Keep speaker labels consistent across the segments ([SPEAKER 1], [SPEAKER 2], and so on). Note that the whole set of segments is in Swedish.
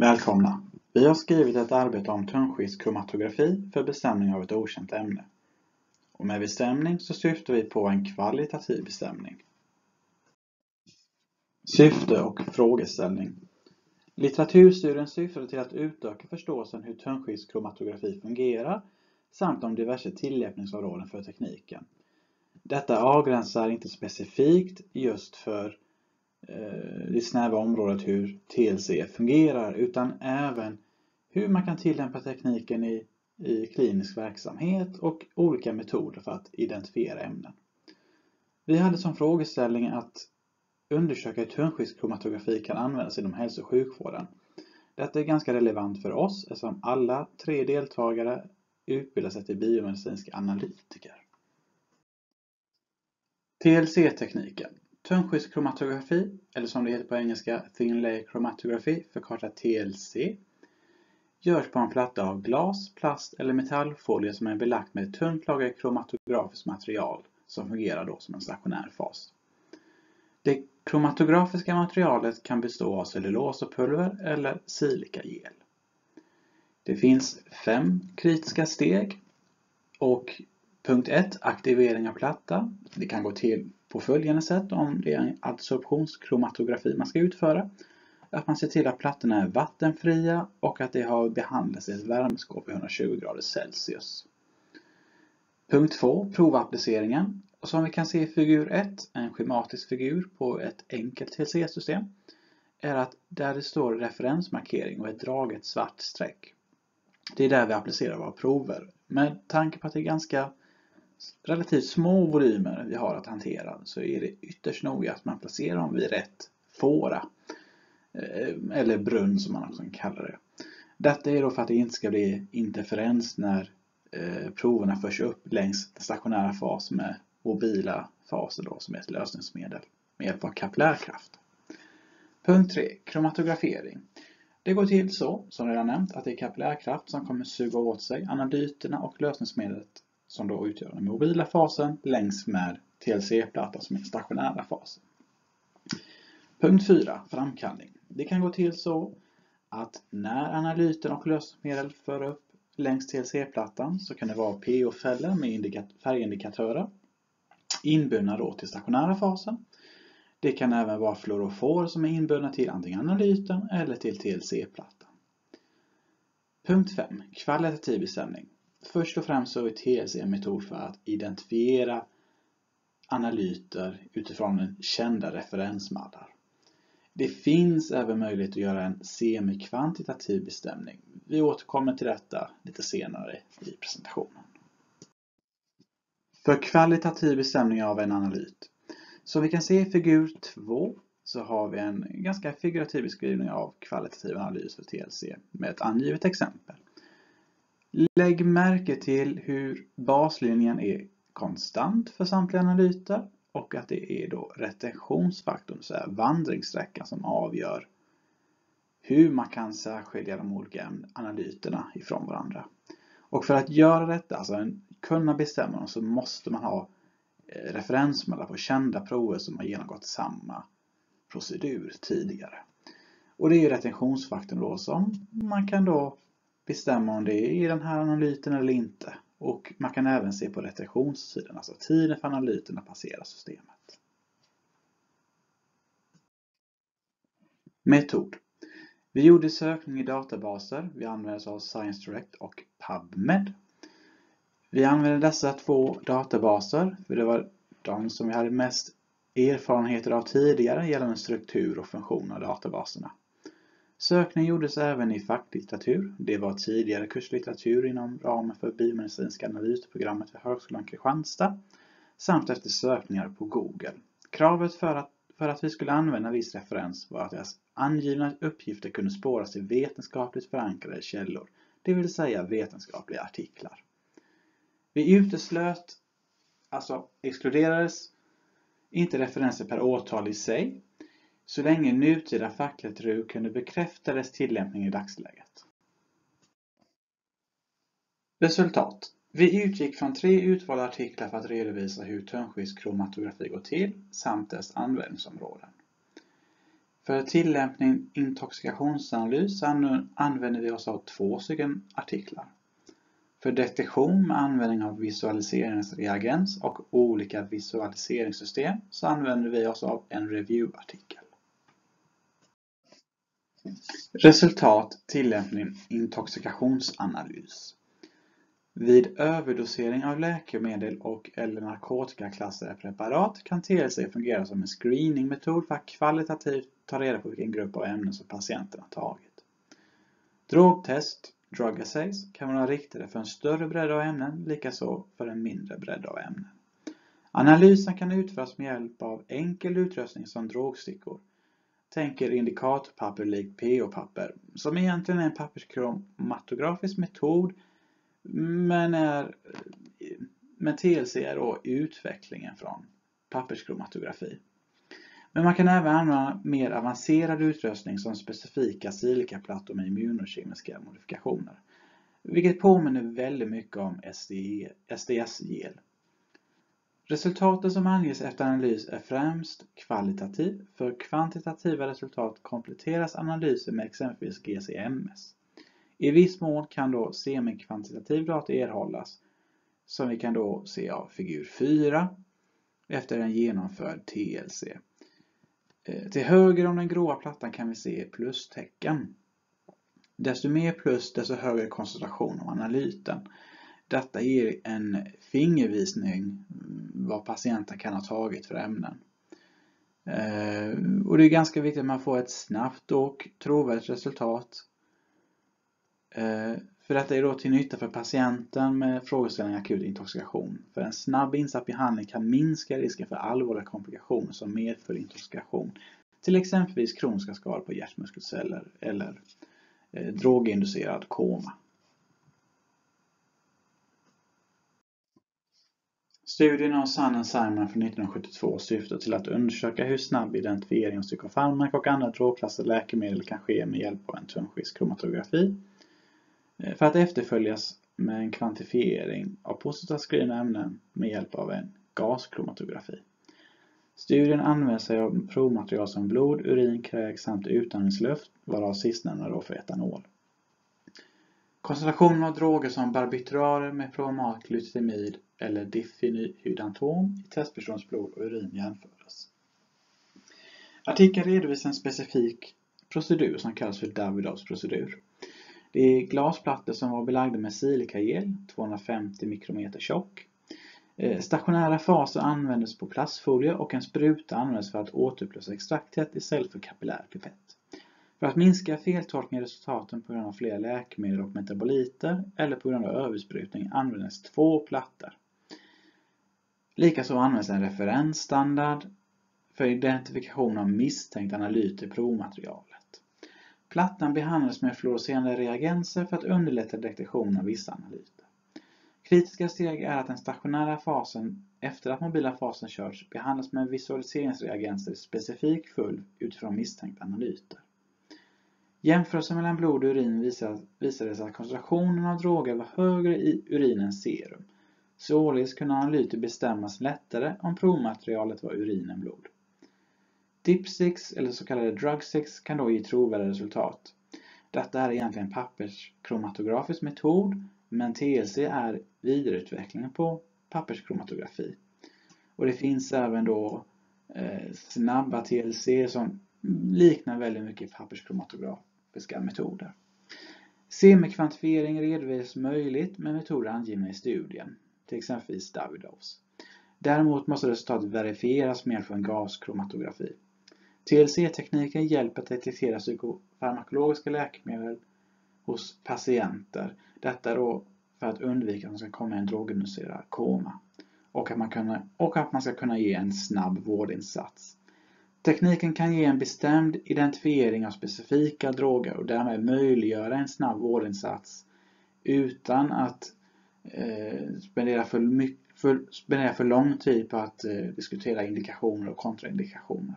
[SPEAKER 1] Välkomna! Vi har skrivit ett arbete om tunnskiktskromatografi för bestämning av ett okänt ämne. Och med bestämning så syftar vi på en kvalitativ bestämning. Syfte och frågeställning Litteraturstudien syftar till att utöka förståelsen hur tunnskiktskromatografi fungerar samt om diverse tillämpningsområden för tekniken. Detta avgränsar inte specifikt just för Eh, det snäva området hur TLC fungerar utan även hur man kan tillämpa tekniken i, i klinisk verksamhet och olika metoder för att identifiera ämnen. Vi hade som frågeställning att undersöka hur tunnskiktkromatografi kan användas inom hälso och sjukvården. Detta är ganska relevant för oss eftersom alla tre deltagare utbildar sig till biomedicinska analytiker. TLC-tekniken Tunnskiktskromatografi, eller som det heter på engelska Thin Layer Chromatography, förkortat TLC, görs på en platta av glas, plast eller metallfolie som är belagt med ett tunt lager kromatografiskt material som fungerar då som en stationär fas. Det kromatografiska materialet kan bestå av cellulosapulver eller silikagel. Det finns fem kritiska steg och punkt 1 aktivering av platta. Det kan gå till på följande sätt om det är en adsorptionskromatografi man ska utföra. Att man ser till att plattorna är vattenfria och att de har behandlats i ett värmeskåp i 120 grader Celsius. Punkt 2. Provappliceringen. Och som vi kan se i figur 1, en schematisk figur på ett enkelt TLC-system, är att där det står referensmarkering och ett draget svart streck. Det är där vi applicerar våra prover. Med tanke på att det är ganska relativt små volymer vi har att hantera så är det ytterst noga att man placerar dem vid rätt fåra. Eh, eller brunn som man också kallar det. Detta är då för att det inte ska bli interferens när eh, proverna förs upp längs den stationära fasen med mobila faser då, som är ett lösningsmedel med hjälp av kapillärkraft. Punkt 3. Kromatografering. Det går till så, som redan nämnt, att det är kapillärkraft som kommer suga åt sig analyterna och lösningsmedlet som då utgör den mobila fasen längs med TLC-plattan som är den stationära fasen. Punkt 4. Framkallning. Det kan gå till så att när analyten och lösningsmedel för upp längs TLC-plattan så kan det vara PO-fällor med färgindikatörer inbundna då till stationära fasen. Det kan även vara fluorofor som är inbundna till antingen analyten eller till TLC-plattan. Punkt 5. Kvalitativ bestämning. Först och främst så är TLC en metod för att identifiera analyter utifrån kända referensmallar. Det finns även möjlighet att göra en semikvantitativ bestämning. Vi återkommer till detta lite senare i presentationen. För kvalitativ bestämning av en analyt. Som vi kan se i figur 2 så har vi en ganska figurativ beskrivning av kvalitativ analys för TLC med ett angivet exempel. Lägg märke till hur baslinjen är konstant för samtliga analyter och att det är då retentionsfaktorn, så vandringssträckan, som avgör hur man kan särskilja de olika analyterna ifrån varandra. Och för att göra detta, alltså kunna bestämma dem, så måste man ha eh, referensmallar på kända prover som har genomgått samma procedur tidigare. Och det är ju retentionsfaktorn då som man kan då bestämma om det är i den här analyten eller inte. Och man kan även se på retentionstiden, alltså tiden för analyten att passera systemet. Metod. Vi gjorde sökning i databaser. Vi använde oss av Science Direct och PubMed. Vi använde dessa två databaser för det var de som vi hade mest erfarenheter av tidigare gällande struktur och funktion av databaserna. Sökning gjordes även i facklitteratur. Det var tidigare kurslitteratur inom ramen för biomedicinska analysprogrammet vid Högskolan Kristianstad samt efter sökningar på Google. Kravet för att, för att vi skulle använda viss referens var att deras angivna uppgifter kunde spåras i vetenskapligt förankrade källor, det vill säga vetenskapliga artiklar. Vi uteslöt, alltså exkluderades, inte referenser per årtal i sig, så länge nutida facklitteratur kunde bekräfta dess tillämpning i dagsläget. Resultat. Vi utgick från tre utvalda artiklar för att redovisa hur tunnskiktskromatografi går till samt dess användningsområden. För tillämpning intoxikationsanalys använder vi oss av två stycken artiklar. För detektion med användning av visualiseringsreagens och olika visualiseringssystem så använder vi oss av en review-artikel. Resultat tillämpning intoxikationsanalys. Vid överdosering av läkemedel och eller narkotikaklassade preparat kan TLC fungera som en screeningmetod för att kvalitativt ta reda på vilken grupp av ämnen som patienten har tagit. Drogtest, drug assays, kan vara riktade för en större bredd av ämnen, likaså för en mindre bredd av ämnen. Analysen kan utföras med hjälp av enkel utrustning som drogstickor. Tänk er indikatorpapper likt PO-papper, som egentligen är en papperskromatografisk metod men, är, men TLC är då utvecklingen från papperskromatografi. Men man kan även använda mer avancerad utrustning som specifika silikaplattor med immunokemiska modifikationer. Vilket påminner väldigt mycket om SDS-gel. Resultaten som anges efter analys är främst kvalitativ. För kvantitativa resultat kompletteras analysen med exempelvis GCMS. I viss mån kan då semikvantitativ data erhållas som vi kan då se av figur 4 efter en genomförd TLC. Eh, till höger om den gråa plattan kan vi se plustecken. Desto mer plus, desto högre koncentration av analyten. Detta ger en fingervisning mm, vad patienten kan ha tagit för ämnen. Eh, och det är ganska viktigt att man får ett snabbt och trovärdigt resultat eh, för detta är då till nytta för patienten med frågeställning akut intoxikation. För en snabb insatt behandling kan minska risken för allvarliga komplikationer som medför intoxikation. Till exempelvis kroniska skador på hjärtmuskelceller eller eh, droginducerad koma. Studien av Sun Simon från 1972 syftar till att undersöka hur snabb identifiering av psykofarmaka och andra drogklassade läkemedel kan ske med hjälp av en tunnskiktskromatografi eh, för att efterföljas med en kvantifiering av positivt skrivna ämnen med hjälp av en gaskromatografi. Studien använder sig av provmaterial som blod, urin, kräk samt utandningsluft, varav sistnämnda då för etanol. Koncentrationen av droger som barbiturarer med promat, glutamid eller difenydanton i testpersons blod och urin jämföras. Artikeln redovisar en specifik procedur som kallas för Davidovs procedur. Det är glasplattor som var belagda med silikagel, 250 mikrometer tjock. Eh, stationära faser användes på plastfolie och en spruta användes för att återupplösa extraktet istället för kapillär pipett. För att minska feltolkning i resultaten på grund av flera läkemedel och metaboliter eller på grund av översprutning användes två plattor. Likaså används en referensstandard för identifikation av misstänkt analyt i provmaterialet. Plattan behandlas med fluorescerande reagenser för att underlätta detektion av vissa analyter. Kritiska steg är att den stationära fasen efter att mobila fasen körts behandlas med visualiseringsreagenser specifik full utifrån misstänkta analyter. Jämförelsen mellan blod och urin visade sig att koncentrationen av droger var högre i urin än serum. Således kunde analyter bestämmas lättare om provmaterialet var urin än blod. Dipsticks eller så kallade drugsticks kan då ge trovärdiga resultat. Detta är egentligen en papperskromatografisk metod men TLC är vidareutvecklingen på papperskromatografi. Och det finns även då eh, snabba TLC som liknar väldigt mycket papperskromatografiska metoder. Semikvantifiering redovisas möjligt med metoder angivna i studien, till exempel Davidoffs. Däremot måste resultatet verifieras med hjälp av en gaskromatografi. TLC-tekniken hjälper att detektera psykofarmakologiska läkemedel hos patienter. Detta då för att undvika att de ska komma i en droginducerad koma och att, man kunna, och att man ska kunna ge en snabb vårdinsats. Tekniken kan ge en bestämd identifiering av specifika droger och därmed möjliggöra en snabb vårdinsats utan att eh, spendera, för mycket, för, spendera för lång tid på att eh, diskutera indikationer och kontraindikationer.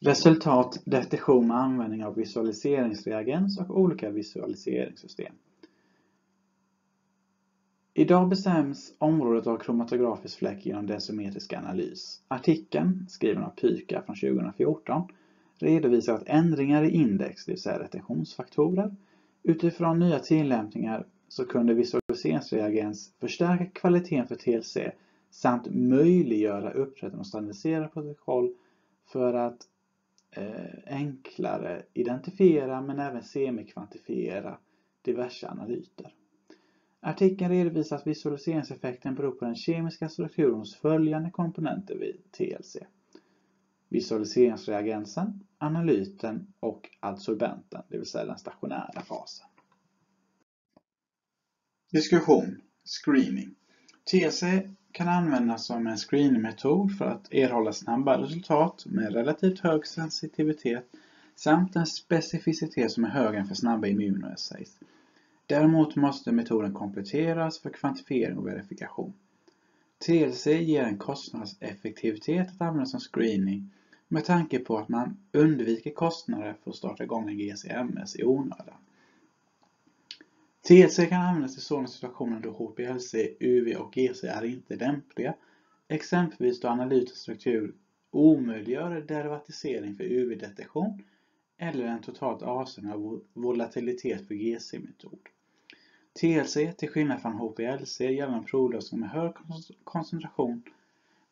[SPEAKER 1] Resultat detektion med användning av visualiseringsreagens och olika visualiseringssystem. Idag bestäms området av kromatografisk fläck genom decimetrisk analys. Artikeln, skriven av Pyka från 2014, redovisar att ändringar i index, det vill säga retentionsfaktorer, utifrån nya tillämpningar så kunde visualiseringsreagens förstärka kvaliteten för TLC samt möjliggöra upprättande av standardiserade protokoll för att eh, enklare identifiera men även semikvantifiera diverse analyter. Artikeln redovisar att visualiseringseffekten beror på den kemiska strukturen hos följande komponenter vid TLC. Visualiseringsreagensen, analyten och adsorbenten, det vill säga den stationära fasen. Diskussion Screening TLC kan användas som en screeningmetod för att erhålla snabba resultat med relativt hög sensitivitet samt en specificitet som är högre än för snabba immunoassays. Däremot måste metoden kompletteras för kvantifiering och verifikation. TLC ger en kostnadseffektivitet att använda som screening med tanke på att man undviker kostnader för att starta igång en GCMS i onödan. TLC kan användas i sådana situationer då HPLC, UV och GC är inte lämpliga, exempelvis då analytisk struktur omöjliggör derivatisering för UV-detektion eller en totalt avstängning av volatilitet för GC-metod. TLC, till skillnad från HPLC gällande provlösning med hög koncentration,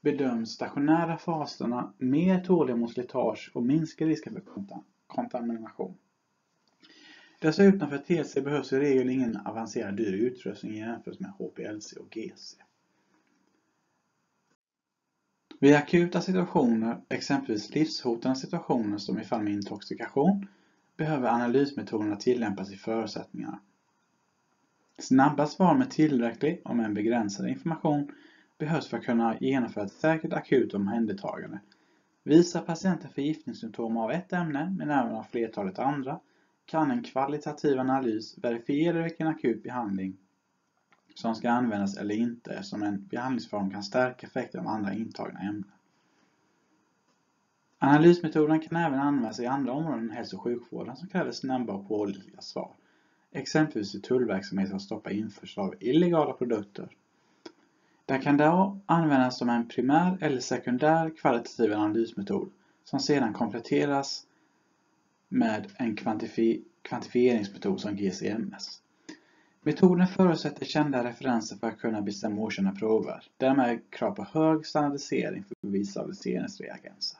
[SPEAKER 1] bedöms stationära faserna mer tåliga mot slitage och minskar risken för kontamination. Dessutom för TLC behövs i regel ingen avancerad dyr utrustning jämfört med HPLC och GC. Vid akuta situationer, exempelvis livshotande situationer som i fall med intoxikation, behöver analysmetoderna tillämpas i förutsättningarna. Snabba svar med tillräcklig, om än begränsad information, behövs för att kunna genomföra ett säkert akut omhändertagande. Visar patienten förgiftningssymptom av ett ämne, men även av flertalet andra, kan en kvalitativ analys verifiera vilken akut behandling som ska användas eller inte som en behandlingsform kan stärka effekten av andra intagna ämnen. Analysmetoden kan även användas i andra områden än hälso och sjukvården som kräver snabba och pålitliga svar. Exempelvis i tullverksamhet för att stoppa införsel av illegala produkter. Den kan då användas som en primär eller sekundär kvalitativ analysmetod som sedan kompletteras med en kvantifi kvantifieringsmetod som GCMS. Metoden förutsätter kända referenser för att kunna bestämma okända prover. Därmed krav på hög standardisering för visualiseringsreagenser.